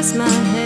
rest my head.